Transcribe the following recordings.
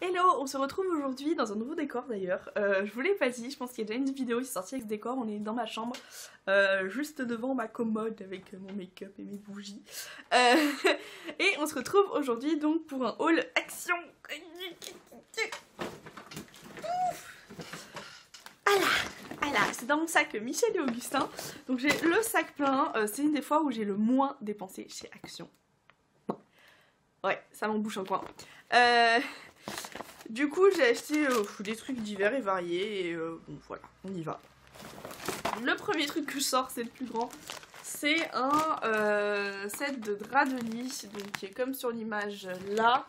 Hello, on se retrouve aujourd'hui dans un nouveau décor d'ailleurs. Euh, je vous l'ai pas dit, je pense qu'il y a déjà une vidéo qui est sortie avec ce décor. On est dans ma chambre, euh, juste devant ma commode avec mon make-up et mes bougies. Euh, et on se retrouve aujourd'hui donc pour un haul action. Voilà, voilà, c'est dans mon sac Michel et Augustin. Donc j'ai le sac plein, c'est une des fois où j'ai le moins dépensé chez Action. Ouais, ça m'embouche un coin. Euh, du coup, j'ai acheté euh, des trucs divers et variés. Et euh, bon, voilà, on y va. Le premier truc que je sors, c'est le plus grand. C'est un euh, set de drap de lit, donc qui est comme sur l'image là.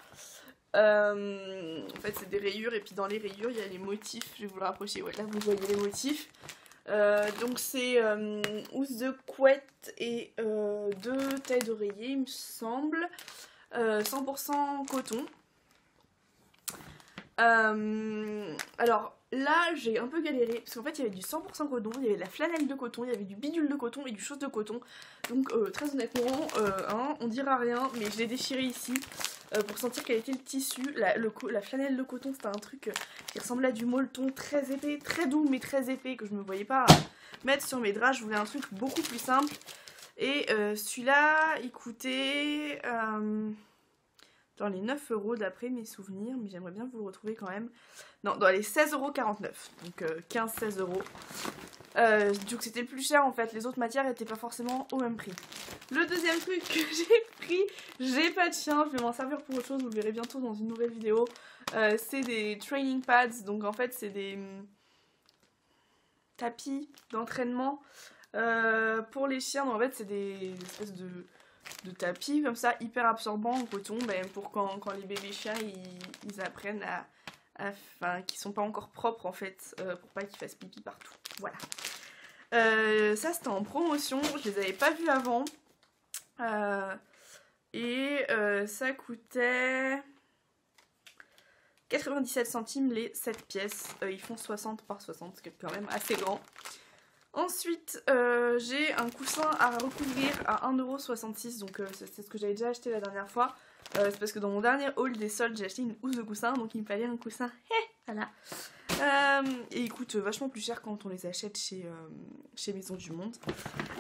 en fait, c'est des rayures, et puis dans les rayures, il y a les motifs. Je vais vous le rapprocher. Ouais, là, vous voyez les motifs. donc, c'est housse de couette et deux tailles d'oreiller, il me semble. 100% coton. Euh, alors là, j'ai un peu galéré parce qu'en fait, il y avait du 100% coton, il y avait de la flanelle de coton, il y avait du bidule de coton et du chose de coton. Donc, euh, très honnêtement, euh, hein, on dira rien, mais je l'ai déchiré ici pour sentir quel était le tissu. La, la flanelle de coton, c'était un truc qui ressemblait à du molleton très épais, très doux, mais très épais que je me voyais pas mettre sur mes draps. Je voulais un truc beaucoup plus simple. Et celui-là, il coûtait dans les 9 euros d'après mes souvenirs, mais j'aimerais bien vous le retrouver quand même. Non, dans les 16,49 euros, donc 15-16 euh, euros. Euh, donc c'était plus cher en fait, les autres matières n'étaient pas forcément au même prix. Le deuxième truc que j'ai pris, j'ai pas de chien, je vais m'en servir pour autre chose, vous le verrez bientôt dans une nouvelle vidéo. Euh, c'est des training pads, donc en fait c'est des hum, tapis d'entraînement pour les chiens. Donc en fait c'est des espèces de de tapis comme ça, hyper absorbant en coton, ben, pour quand, les bébés chiens ils, apprennent à. Enfin, qui sont pas encore propres en fait, euh, pour pas qu'ils fassent pipi partout. Voilà. Euh, ça c'était en promotion, je les avais pas vus avant. Euh, et ça coûtait 97 centimes les 7 pièces. ils font 60 par 60, ce qui est quand même assez grand. Ensuite, euh, j'ai un coussin à recouvrir à 1,66€, donc euh, c'est ce que j'avais déjà acheté la dernière fois. Euh, c'est parce que dans mon dernier haul des soldes, j'ai acheté une housse de coussin, donc il me fallait un coussin. voilà. et il coûte vachement plus cher quand on les achète chez, chez Maison du Monde.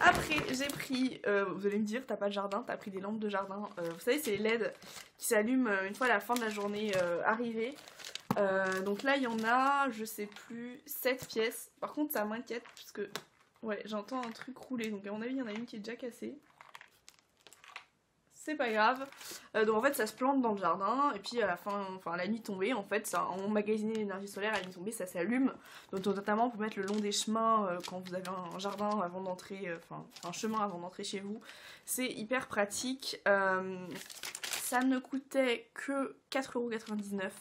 Après, j'ai pris, vous allez me dire, t'as pas de jardin, t'as pris des lampes de jardin. vous savez, c'est les LED qui s'allument une fois la fin de la journée arrivée. Euh, donc là, il y en a, je sais plus, 7 pièces. Par contre, ça m'inquiète puisque ouais, j'entends un truc rouler. Donc à mon avis, il y en a une qui est déjà cassée. C'est pas grave. Euh, donc en fait, ça se plante dans le jardin. Et puis à la fin, enfin la nuit tombée, en fait, ça emmagasiné l'énergie solaire. À la nuit tombée, ça s'allume. Donc notamment pour mettre le long des chemins euh, quand vous avez un jardin avant d'entrer, enfin un chemin avant d'entrer chez vous. C'est hyper pratique. ça ne coûtait que 4,99€.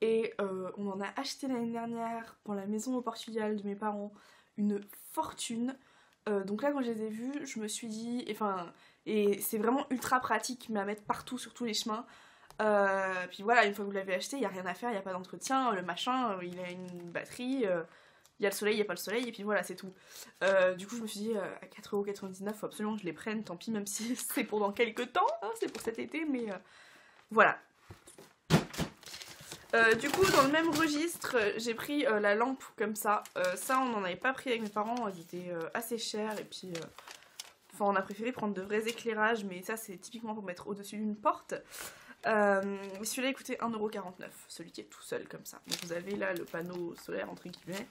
Et euh, on en a acheté l'année dernière pour la maison au Portugal de mes parents une fortune. Euh, donc là quand je les ai vus, je me suis dit, enfin, et c'est vraiment ultra pratique, mais à mettre partout sur tous les chemins. Euh, puis voilà, une fois que vous l'avez acheté, il n'y a rien à faire, il n'y a pas d'entretien, le machin, il a une batterie, il y a le soleil, il n'y a pas le soleil, et puis voilà, c'est tout. du coup, je me suis dit, à 4,99€, faut absolument que je les prenne, tant pis, même si c'est pour dans quelques temps, hein, c'est pour cet été, mais voilà. Euh, du coup, dans le même registre, j'ai pris euh, la lampe comme ça. Euh, ça, on n'en avait pas pris avec mes parents, elles étaient assez chères. Et puis, enfin, on a préféré prendre de vrais éclairages, mais ça, c'est typiquement pour mettre au-dessus d'une porte. Celui-là, il coûtait 1,49€, celui qui est tout seul comme ça. Donc, vous avez là le panneau solaire, entre guillemets.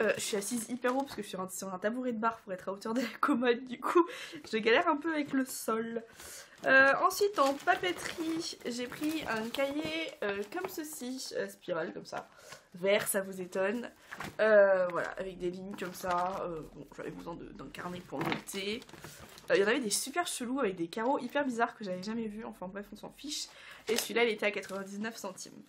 Je suis assise hyper haut parce que je suis sur un tabouret de bar pour être à hauteur de la commode, du coup, je galère un peu avec le sol. Euh, ensuite en papeterie j'ai pris un cahier euh, comme ceci, euh, spirale comme ça, vert ça vous étonne, voilà avec des lignes comme ça, bon j'avais besoin d'un carnet pour noter, il y en avait des super chelous avec des carreaux hyper bizarres que j'avais jamais vu, enfin bref on s'en fiche, et celui-là il était à 99 centimes.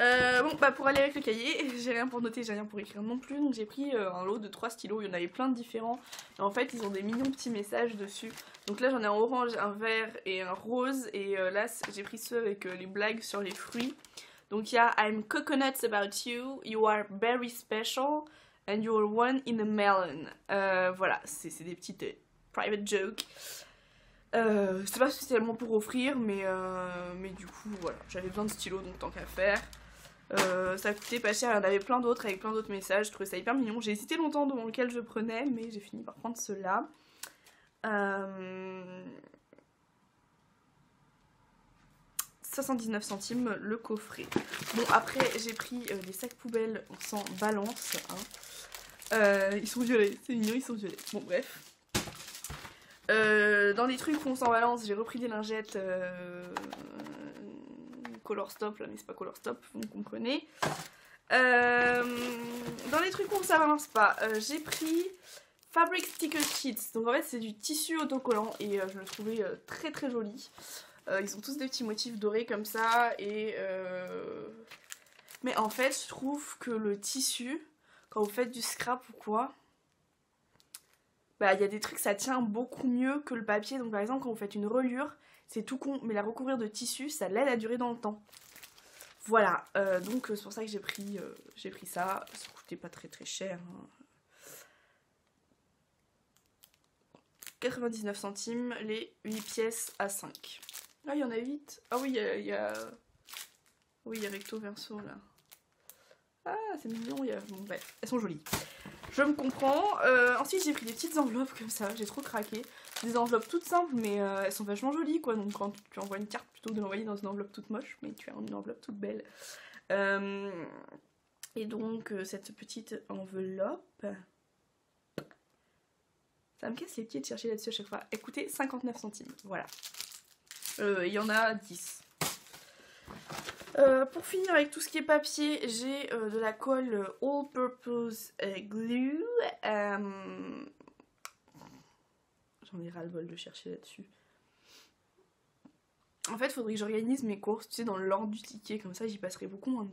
Euh, bon, bah pour aller avec le cahier, j'ai rien pour noter, j'ai rien pour écrire non plus, donc j'ai pris euh, un lot de 3 stylos, il y en avait plein de différents, et en fait ils ont des mignons petits messages dessus. Donc là j'en ai un orange, un vert et un rose, et euh, là j'ai pris ceux avec les blagues sur les fruits. Donc il y a I'm coconuts about you, you are very special, and you are one in a melon. voilà, c'est des petites private jokes. C'est pas spécialement pour offrir, mais, mais du coup, voilà, j'avais besoin de stylos, donc tant qu'à faire. Euh, ça coûtait pas cher, il y en avait plein d'autres avec plein d'autres messages, je trouvais ça hyper mignon. J'ai hésité longtemps devant lequel je prenais, mais j'ai fini par prendre ceux-là. Euh... 79 centimes le coffret. Bon, après, j'ai pris euh, des sacs poubelles sans balance. Hein. Euh, ils sont violets, c'est mignon, ils sont violets. Bon, bref. Dans les trucs où on s'en balance, j'ai repris des lingettes Color Stop, là, mais c'est pas Color Stop, vous comprenez. Euh, dans les trucs où on s'en balance pas, euh, j'ai pris Fabric Sticker Sheets. Donc en fait, c'est du tissu autocollant et euh, je le trouvais très très joli. Ils ont tous des petits motifs dorés comme ça et. Mais en fait, je trouve que le tissu, quand vous faites du scrap ou quoi, bah il y a des trucs ça tient beaucoup mieux que le papier. Donc par exemple quand vous faites une relure, c'est tout con, mais la recouvrir de tissu, ça l'aide à durer dans le temps. Voilà, euh, donc euh, c'est pour ça que j'ai pris, euh, pris ça. Ça coûtait pas très très cher. hein. 99 centimes, les 8 pièces à 5. Ah, il y en a 8. Ah oui, il y y a- Oui, il y a recto verso là. Ah, c'est mignon. Y elles sont jolies. Je me comprends. Euh, ensuite, j'ai pris des petites enveloppes comme ça. J'ai trop craqué. Des enveloppes toutes simples, mais euh, elles sont vachement jolies quoi. Donc, quand tu envoies une carte, plutôt que de l'envoyer dans une enveloppe toute moche, mais tu as une enveloppe toute belle. Euh, Et donc, cette petite enveloppe. Ça me casse les pieds de chercher là-dessus à chaque fois. Écoutez, 59 centimes. Voilà. Il y en a 10. Euh, pour finir avec tout ce qui est papier, j'ai euh, de la colle euh, All Purpose Glue. J'en ai ras le bol de chercher là-dessus. En fait, il faudrait que j'organise mes courses, tu sais, dans l'ordre du ticket, comme ça j'y passerai beaucoup moins.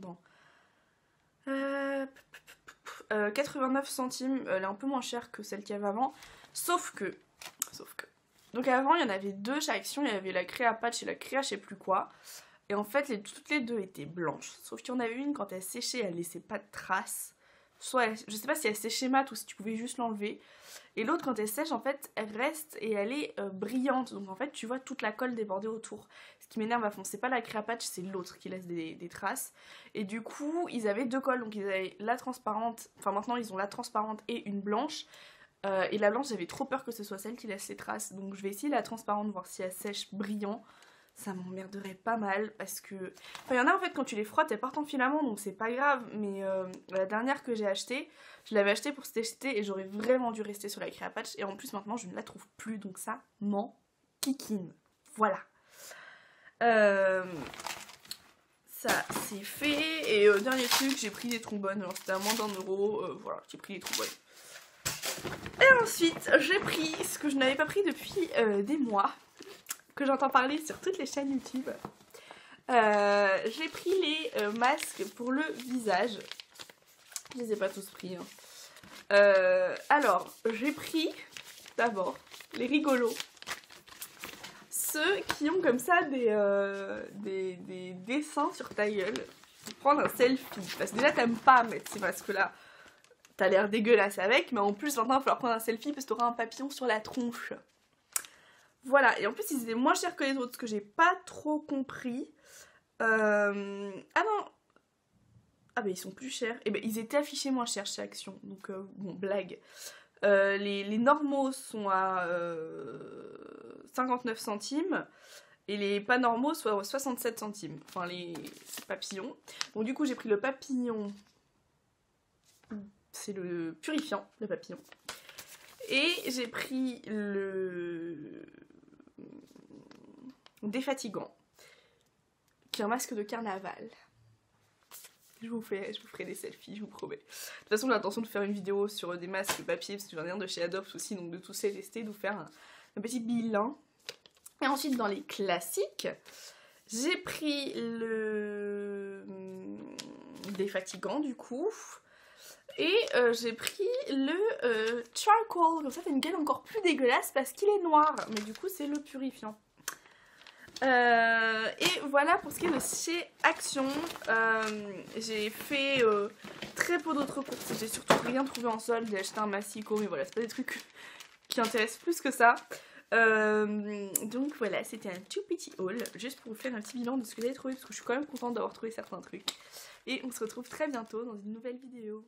Euh, euh, 89 centimes, elle est un peu moins chère que celle qu'il y avait avant. Sauf que. Sauf que. Donc avant, il y en avait deux chaque action. Il y avait la créa patch et la créa je sais plus quoi. Et en fait, les, toutes les deux étaient blanches. Sauf qu'il y en avait une, quand elle séchait, elle laissait pas de traces. Soit, je sais pas si elle séchait mat ou si tu pouvais juste l'enlever. Et l'autre, quand elle sèche, en fait, elle reste et elle est euh, brillante. Donc en fait, tu vois toute la colle déborder autour. Ce qui m'énerve à fond, c'est pas la créa patch, c'est l'autre qui laisse des, des traces. Et du coup, ils avaient deux colles. Donc ils avaient la transparente, enfin maintenant ils ont la transparente et une blanche. Euh, et la blanche, j'avais trop peur que ce soit celle qui laisse les traces. Donc je vais essayer la transparente, voir si elle sèche brillant. Ça m'emmerderait pas mal parce que. Enfin, il y en a en fait, quand tu les frottes, elles partent en filament, donc c'est pas grave. Mais euh, la dernière que j'ai achetée, je l'avais achetée pour se tester et j'aurais vraiment dû rester sur la Créa Patch. Et en plus, maintenant, je ne la trouve plus, donc ça m'en kikine. Voilà. Euh, Ça, c'est fait. Et euh, dernier truc, j'ai pris des trombones. Alors, c'était à moins d'un euro. voilà, j'ai pris les trombones. Et ensuite, j'ai pris ce que je n'avais pas pris depuis des mois, que j'entends parler sur toutes les chaînes YouTube. Euh, j'ai pris les euh, masques pour le visage. Je les ai pas tous pris. hein. Euh, alors, j'ai pris d'abord les rigolos. Ceux qui ont comme ça des, des, des dessins sur ta gueule pour prendre un selfie. Parce que déjà, t'aimes pas mettre ces masques-là. T'as l'air dégueulasse avec, mais en plus, maintenant, il va falloir prendre un selfie parce que t'auras un papillon sur la tronche. Voilà, et en plus, ils étaient moins chers que les autres, ce que j'ai pas trop compris. Euh, Ah non Ah bah ils sont plus chers. Et ben ils étaient affichés moins chers chez Action, donc euh, bon, blague. Euh, les, les normaux sont à euh, 59 centimes et les pas normaux sont à 67 centimes. Enfin, les papillons. Donc, du coup, j'ai pris le papillon. C'est le purifiant, le papillon. Et j'ai pris le défatigant, qui est un masque de carnaval. Je vous, ferai des selfies, je vous promets. De toute façon, j'ai l'intention de faire une vidéo sur des masques papier, parce que j'en ai de chez Adopt aussi, donc de tous les tester, de vous faire un, petit bilan. Et ensuite, dans les classiques, j'ai pris le défatigant, du coup. Et euh, j'ai pris le euh, charcoal, comme ça fait une gueule encore plus dégueulasse parce qu'il est noir, mais du coup c'est le purifiant. Euh, et voilà pour ce qui est de chez Action. Euh, j'ai fait euh, très peu d'autres courses. J'ai surtout rien trouvé en solde. J'ai acheté un massico, mais voilà, c'est pas des trucs qui intéressent plus que ça. Donc voilà, c'était un tout petit haul, juste pour vous faire un petit bilan de ce que j'ai trouvé, parce que je suis quand même contente d'avoir trouvé certains trucs. Et on se retrouve très bientôt dans une nouvelle vidéo.